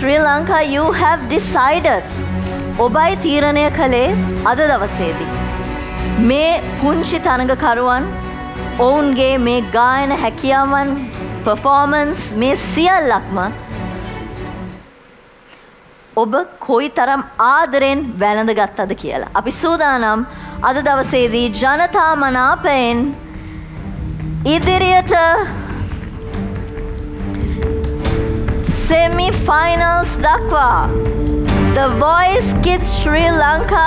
Sri Lanka you have decided ඔබයි තීරණය කළේ අද දවසේදී. මේ පුංචි තරඟකරුවන් ඔවුන්ගේ මේ ගායන හැකියාවන් පර්ෆෝමන්ස් මේ සියල්ලක්ම ඔබ කොයි තරම් ආදරෙන් වැළඳ ගත්තද කියලා. අපි සූදානම් අද දවසේදී ජනතා මනාපයෙන් ඉදිරියට සෙමි ෆයිනල්ස් දක්වා The Voice Kids Sri Lanka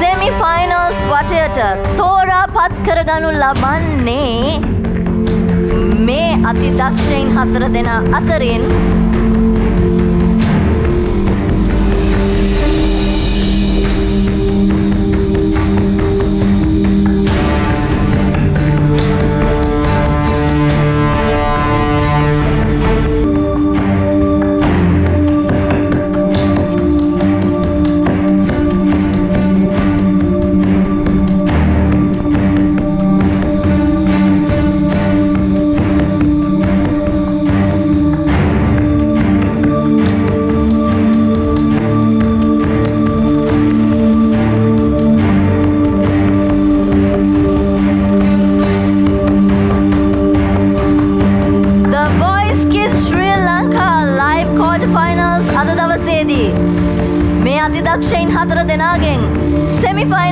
semi finals වටයට තෝරා පත් කරගනු ලබන්නේ මේ අති දක්ෂයින් හතර දෙනා අතරින්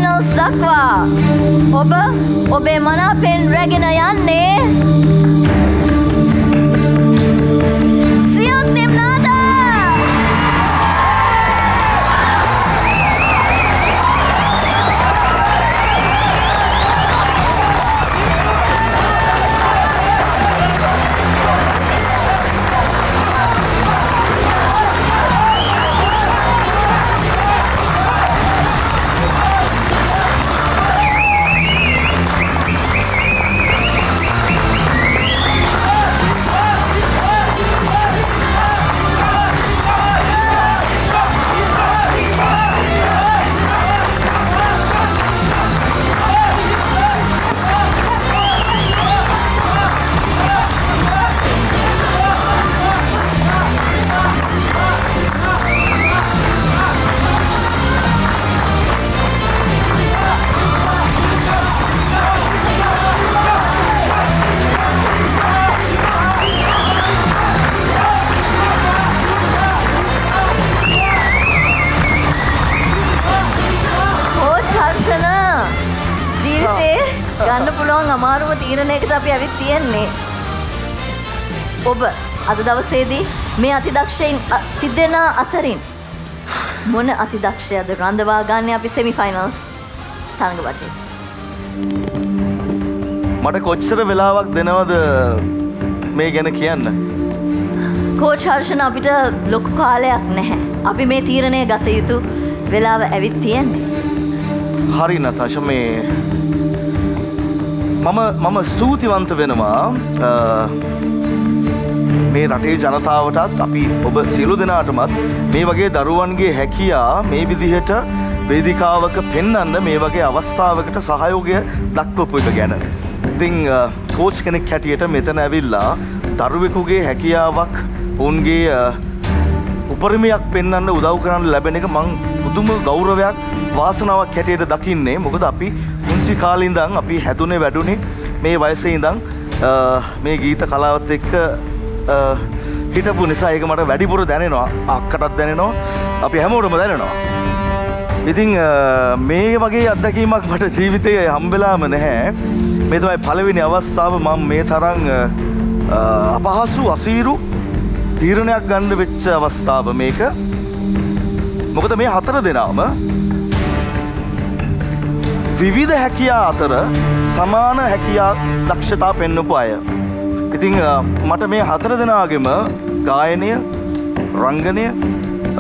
සෙමි ෆයිනල්ස් දක්වා ඔබ ඔබේ මනාපෙන් රැගෙන යන්නේ ගන්න පුළුවන් අමාරුව තීරණයකට අපි ඇවිත් තියෙන්නේ. ඔබ අද දවසේදී මේ අතිදක්ෂයින් තිදෙනා අතරින් මොන අතිදක්ෂයද රඳවා ගන්න අපි සෙමි ෆයිනල්ස් තරඟ වටේ. මට කොච්චර වෙලාවක් දෙනවද මේ ගැන කියන්න. කෝච් හර්ෂණ අපිට ලොකු කාලයක් නැහැ. අපි මේ තීරණය ගත යුතු වෙලාව ඇවිත් තියෙන්නේ. හරි නතාශ මේ මම මම ස්තුතිවන්ත වෙනවා අ, මේ රටේ ජනතාවටත් අපි ඔබ සියලු දෙනාටමත් මේ වගේ දරුවන්ගේ හැකියා මේ විදිහට වේදිකාවක පෙන්නන්න මේ වගේ අවස්ථාවකට සහයෝගය දක්වපු එක ගැන. ඉතිං කෝච් කෙනෙක් හැටියට මෙතන ඇවිල්ලා දරුවෙකුගේ හැකියාවක් ඔවුන්ගේ අ, උපරිමයක් පෙන්න්න උදව් කරන්න ලැබෙන එක මං පුදුම ගෞරවයක් වාසනාවක් හැටියට දකින්නේ. මොකද අපි පුංචි කාලින්දං අපි හැදුනේ වැඩුනේ මේ වයසේ ඉඳං අ, මේ ගීත කලාවත් එක්ක අ, හිටපු නිසා ඒක මට වැඩිපුර දැනෙනවා. අක්කටත් දැනෙනවා. අපි හැමෝටම දැනෙනවා. ඉතිං අ, මේ වගේ අත්දැකීමක් මට ජීවිතය හම්බෙලාම නැහැ. මේ තමයි පළවෙනි අවස්ථාව මම මේ තරං අ, අපහසු අසීරු තීරණයක් ගන්න වෙච්ච අවස්ථාව මේක. මොකද මේ හතර දෙනාම විවිධ හැකියා අතර සමාන හැකියා දක්ෂතා පෙන්නපු අය. ඉතිං අ, මට මේ හතර දෙනාගෙම ගායනය රංගනය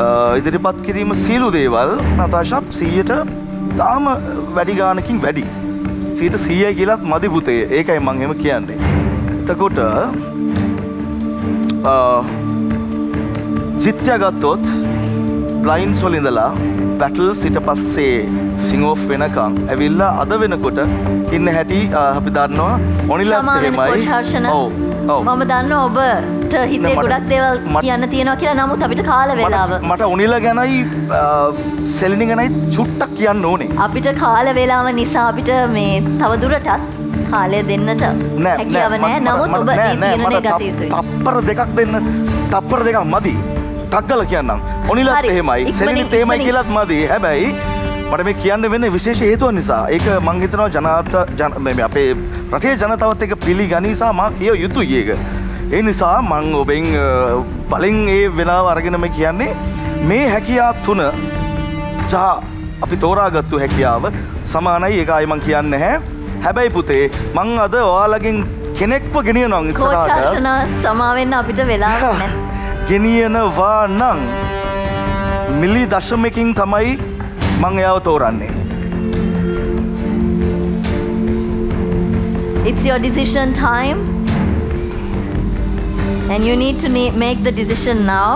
අ, ඉදිරිපත් කිරීම සියලු දේවල් නතාශප් සීයට තාම වැඩි ගානකින් වැඩි. සීට සීය කියලත් මදිපුතේ ඒකයි මං හෙම කියන්නේ. එතකොට අ, ජිත්‍ය ගත්තොත් බ්ලයින් සොලිඳලා පැටල් සිට පස්සේ සිංෝ් වෙනකං ඇවිල්ලා අද වෙනකොට ඉන්න හැටි අපි දන්නවා. ඔනිලත් එහෙමයි. ඔව් මම දන්න ඔබ ඔවුන්ට හිතේ ගොඩක් දේවල් කියන්න තියෙනවා කියලා. නමුත් අපිට කාල වෙලාව. මට ඔනිල ගැනයි සෙලිනි ගැනයි චුට්ටක් කියන්න ඕනේ. අපිට කාල වෙලාව නිසා අපිට මේ තවදුරටත් කාලය දෙන්නට හැකියාව නෑ. නමුත් ඔබ. තප්පර දෙකක් දෙන්න තප්පර දෙකක් මදි තක්ගල කියන්නම්. ඔනිලත්. එහෙමයි. තේමයි ඉක්මනින්. කියලත් මදි. හැබැයි මට මේ කියන්න වෙන්න විශේෂ හේතුව නිසා. ඒක මංහිතනවා ජනාත ජන මේ අපේ රටේ ජනතවත් එක පිළි ගනිසා මා කිය යුතු ඒක. ඒ නිසා මං ඔබෙන් බලින් ඒ වෙලාව අරගෙනම කියන්නේ මේ හැකියා තුන සහ අපි තෝරාගත්තු හැකියාව සමානයි. ඒක අයමං කියන්න හැ හැබැයි පුතේ මං අද ඔයාලගෙන් කෙනෙක්ව ගෙනියනවා ඉස්සරහට. සමාවෙන්න අපිට වෙලාව නෑ. ගෙනියනවා නං මිලි දශමකින් තමයි මං එයාව තෝරන්නේ It's your decision time. And you need to ne- make the decision now.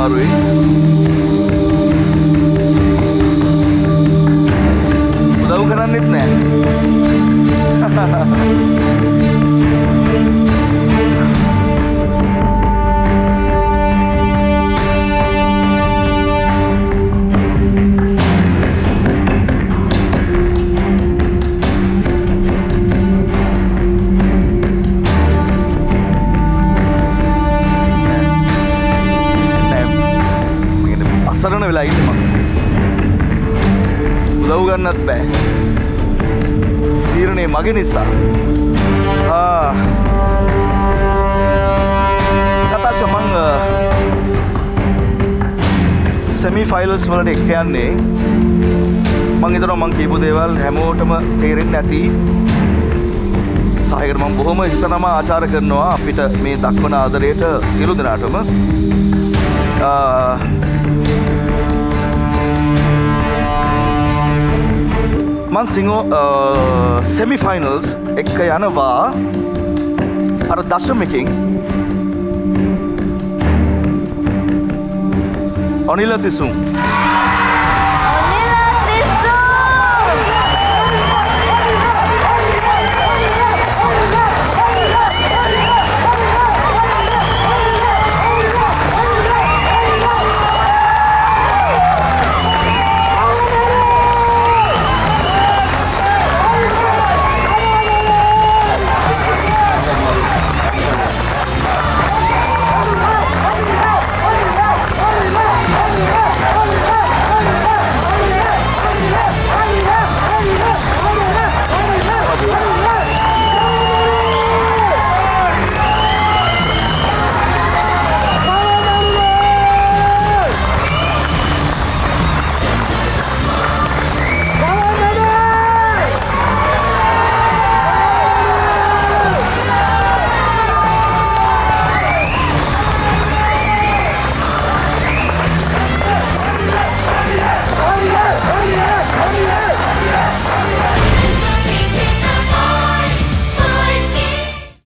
අමාරුයි. උදව් කරන්නෙත් නෑ. නෑ මගේ නිසා. ආ. නතාෂ මං සෙමි ෆයිලස් වලට එක් යන්නේ. මං හිතනවා මං කියපු දේවල් හැමෝටම තේරෙන්නේ නැති. සහයකට මම බොහොම ඉස්සනම ආචාර කරනවා අපිට මේ දක්වන ආදරයට සියලු දෙනාටම. ආ, මං සිංහෝ සෙමි ෆයිනල්ස් එක්ක යනවා අර දශමකින් ඔනිල තිසුම්